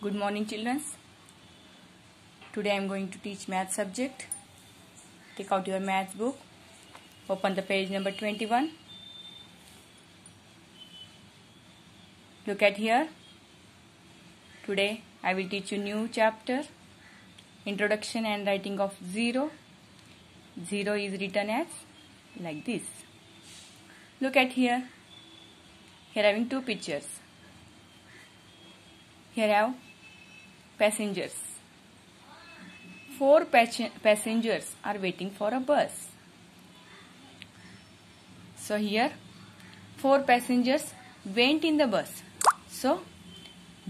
Good morning children. Today I am going to teach math subject. Take out your math book. Open the page number 21. Look at here. Today I will teach you new chapter. Introduction and writing of 0. 0 is written as like this. Look at here. Here having two pictures. Here have passengers. Four passengers are waiting for a bus. So here four passengers went in the bus. So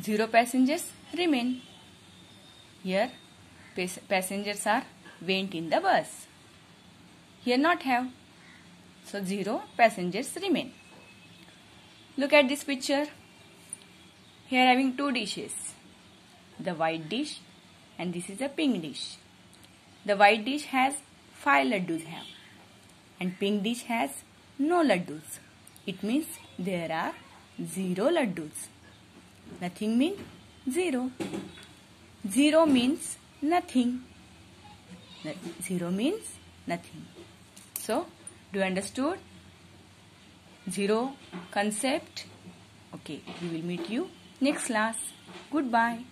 zero passengers remain. Here passengers are went in the bus. Here not have. So zero passengers remain. Look at this picture. Here having two dishes. The white dish and this is a pink dish. The white dish has five laddus have and pink dish has no laddus. It means there are zero laddus. Nothing means zero. Zero means nothing. Zero means nothing. So, do you understood? Zero concept. Okay, we will meet you next class. Goodbye.